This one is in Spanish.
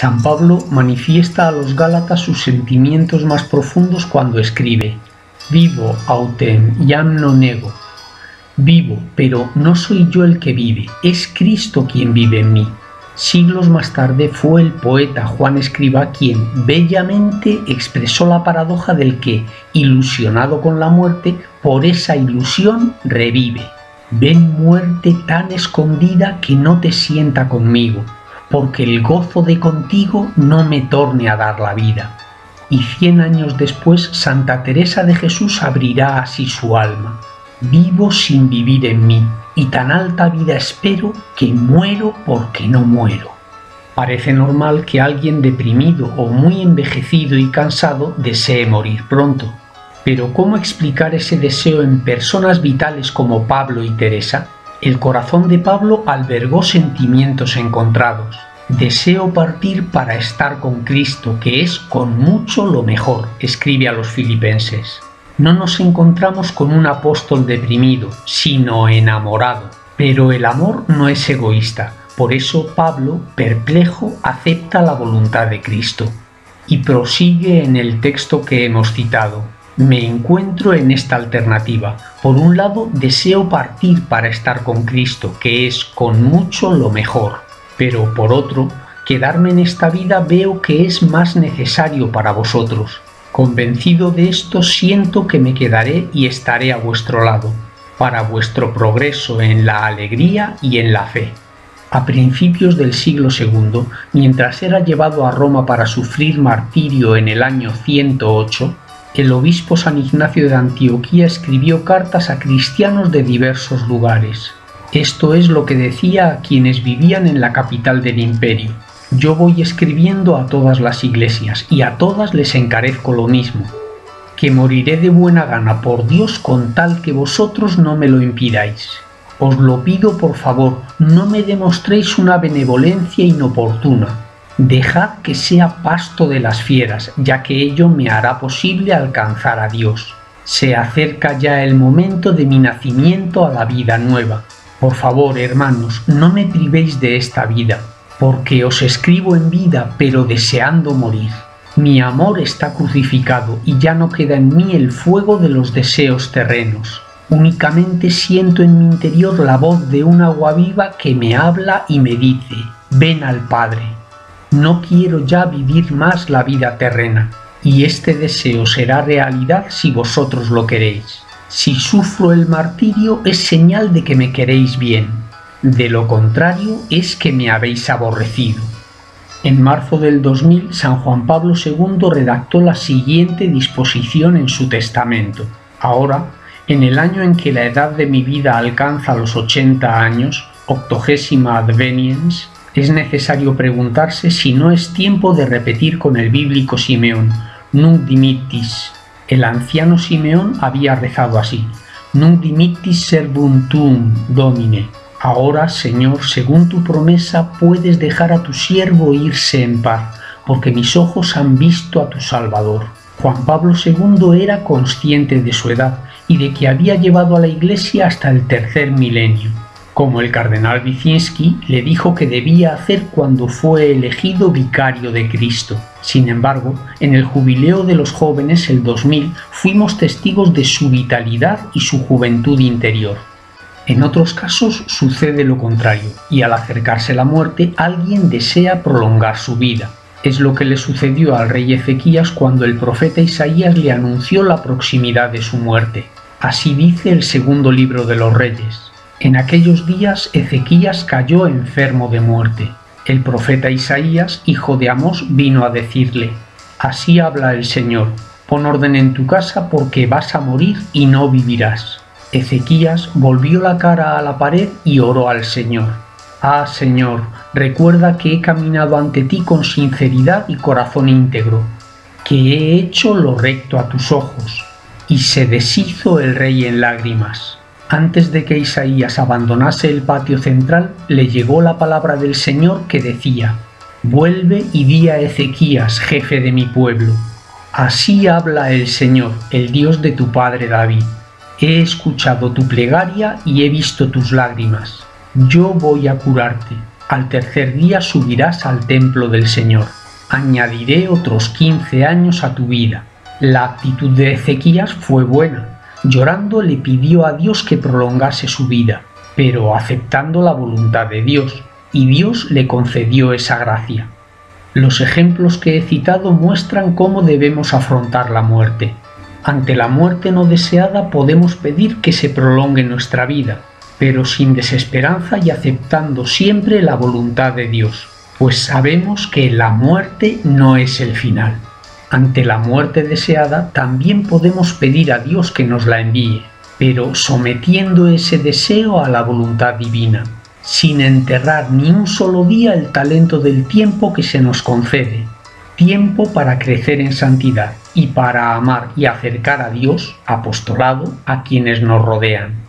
San Pablo manifiesta a los Gálatas sus sentimientos más profundos cuando escribe, Vivo autem iam no nego. Vivo, pero no soy yo el que vive, es Cristo quien vive en mí. Siglos más tarde fue el poeta Juan Escriba quien bellamente expresó la paradoja del que, ilusionado con la muerte, por esa ilusión revive. Ven muerte tan escondida que no te sienta conmigo, porque el gozo de contigo no me torne a dar la vida. Y cien años después Santa Teresa de Jesús abrirá así su alma. Vivo sin vivir en mí, y tan alta vida espero que muero porque no muero. Parece normal que alguien deprimido o muy envejecido y cansado desee morir pronto. Pero ¿cómo explicar ese deseo en personas vitales como Pablo y Teresa? El corazón de Pablo albergó sentimientos encontrados. Deseo partir para estar con Cristo, que es con mucho lo mejor, escribe a los filipenses. No nos encontramos con un apóstol deprimido, sino enamorado. Pero el amor no es egoísta, por eso Pablo, perplejo, acepta la voluntad de Cristo. Y prosigue en el texto que hemos citado me encuentro en esta alternativa. Por un lado, deseo partir para estar con Cristo, que es con mucho lo mejor. Pero por otro, quedarme en esta vida veo que es más necesario para vosotros. Convencido de esto, siento que me quedaré y estaré a vuestro lado, para vuestro progreso en la alegría y en la fe. A principios del siglo II, mientras era llevado a Roma para sufrir martirio en el año 108, el obispo San Ignacio de Antioquía escribió cartas a cristianos de diversos lugares. Esto es lo que decía a quienes vivían en la capital del imperio. Yo voy escribiendo a todas las iglesias y a todas les encarezco lo mismo, que moriré de buena gana por Dios con tal que vosotros no me lo impidáis. Os lo pido por favor, no me demostréis una benevolencia inoportuna, Dejad que sea pasto de las fieras, ya que ello me hará posible alcanzar a Dios. Se acerca ya el momento de mi nacimiento a la vida nueva. Por favor, hermanos, no me privéis de esta vida, porque os escribo en vida, pero deseando morir. Mi amor está crucificado y ya no queda en mí el fuego de los deseos terrenos. Únicamente siento en mi interior la voz de un agua viva que me habla y me dice, ven al Padre. No quiero ya vivir más la vida terrena, y este deseo será realidad si vosotros lo queréis. Si sufro el martirio es señal de que me queréis bien, de lo contrario es que me habéis aborrecido. En marzo del 2000, San Juan Pablo II redactó la siguiente disposición en su testamento. Ahora, en el año en que la edad de mi vida alcanza los 80 años, octogésima adveniens, es necesario preguntarse si no es tiempo de repetir con el bíblico Simeón, Nunc dimittis. El anciano Simeón había rezado así, Nunc dimittis servuntum domine. Ahora, Señor, según tu promesa, puedes dejar a tu siervo irse en paz, porque mis ojos han visto a tu Salvador. Juan Pablo II era consciente de su edad y de que había llevado a la Iglesia hasta el tercer milenio como el cardenal Wyszynski le dijo que debía hacer cuando fue elegido vicario de Cristo. Sin embargo, en el jubileo de los jóvenes el 2000 fuimos testigos de su vitalidad y su juventud interior. En otros casos sucede lo contrario, y al acercarse la muerte alguien desea prolongar su vida. Es lo que le sucedió al rey Ezequías cuando el profeta Isaías le anunció la proximidad de su muerte. Así dice el segundo libro de los reyes. En aquellos días Ezequías cayó enfermo de muerte. El profeta Isaías, hijo de Amós, vino a decirle, Así habla el Señor, pon orden en tu casa porque vas a morir y no vivirás. Ezequías volvió la cara a la pared y oró al Señor. Ah, Señor, recuerda que he caminado ante ti con sinceridad y corazón íntegro, que he hecho lo recto a tus ojos. Y se deshizo el rey en lágrimas. Antes de que Isaías abandonase el patio central, le llegó la palabra del Señor que decía, Vuelve y di a Ezequías, jefe de mi pueblo. Así habla el Señor, el Dios de tu padre David. He escuchado tu plegaria y he visto tus lágrimas. Yo voy a curarte. al tercer día subirás al templo del Señor. Añadiré otros 15 años a tu vida. La actitud de Ezequías fue buena. Llorando le pidió a Dios que prolongase su vida, pero aceptando la voluntad de Dios, y Dios le concedió esa gracia. Los ejemplos que he citado muestran cómo debemos afrontar la muerte. Ante la muerte no deseada podemos pedir que se prolongue nuestra vida, pero sin desesperanza y aceptando siempre la voluntad de Dios, pues sabemos que la muerte no es el final. Ante la muerte deseada también podemos pedir a Dios que nos la envíe, pero sometiendo ese deseo a la voluntad divina, sin enterrar ni un solo día el talento del tiempo que se nos concede, tiempo para crecer en santidad y para amar y acercar a Dios, apostolado, a quienes nos rodean.